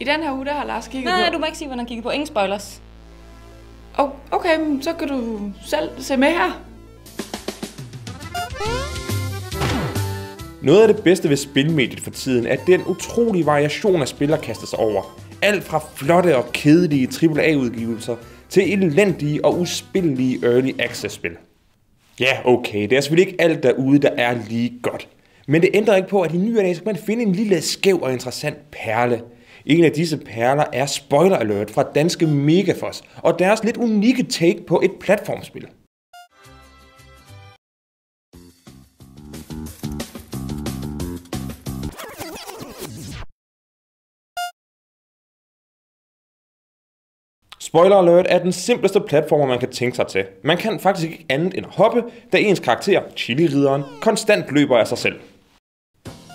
I den her uge, der har Lars kigget Nej, på... du må ikke sige, hvad han kigger på. Ingen spoilers. Oh, okay, så kan du selv se med her. Noget af det bedste ved spilmediet for tiden er den utrolige variation af spil, der kaster sig over. Alt fra flotte og kedelige AAA-udgivelser til elendige og uspillelige Early Access-spil. Ja, okay, det er selvfølgelig ikke alt derude, der er lige godt. Men det ændrer ikke på, at i nye dage, kan man finde en lille skæv og interessant perle. En af disse perler er Spoiler Alert fra danske Megafoss, og deres lidt unikke take på et platformspil. Spoiler alert er den simpleste platformer, man kan tænke sig til. Man kan faktisk ikke andet end at hoppe, da ens karakter, Chili-rideren, konstant løber af sig selv.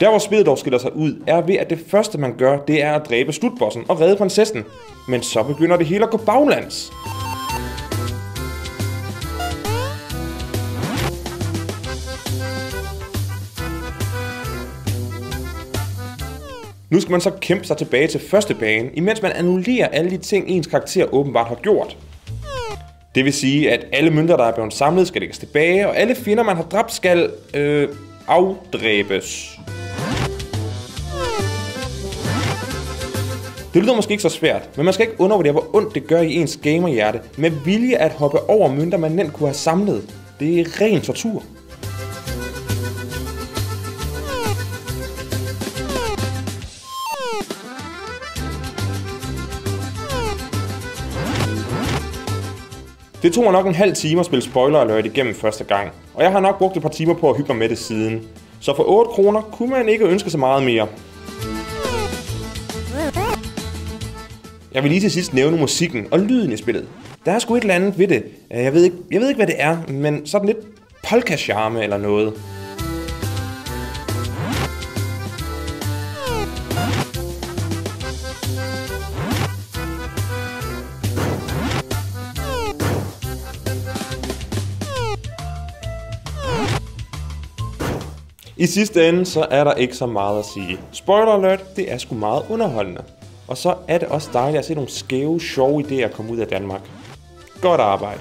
Der hvor spillet dog skiller sig ud, er ved at det første man gør, det er at dræbe slutbossen og redde prinsessen. Men så begynder det hele at gå baglands. Nu skal man så kæmpe sig tilbage til første bane, imens man annullerer alle de ting, ens karakter åbenbart har gjort. Det vil sige, at alle mønter, der er blevet samlet, skal lægges tilbage, og alle fjender, man har dræbt, skal øh, afdræbes. Det lyder måske ikke så svært, men man skal ikke undervurdere, hvor ondt det gør i ens gamerhjerte med vilje at hoppe over mønter, man nemt kunne have samlet. Det er ren tortur. Det tog mig nok en halv time at spille spoiler alert igennem første gang, og jeg har nok brugt et par timer på at hygge mig med det siden. Så for 8 kroner kunne man ikke ønske sig meget mere. Jeg vil lige til sidst nævne musikken og lyden i spillet. Der er sgu et eller andet ved det. Øh, jeg ved ikke, jeg ved ikke hvad det er, men sådan lidt polka-charme eller noget. I sidste ende, så er der ikke så meget at sige. Spoiler alert, det er sgu meget underholdende. Og så er det også dejligt at se nogle skæve, sjove idéer komme ud af Danmark. Godt arbejde.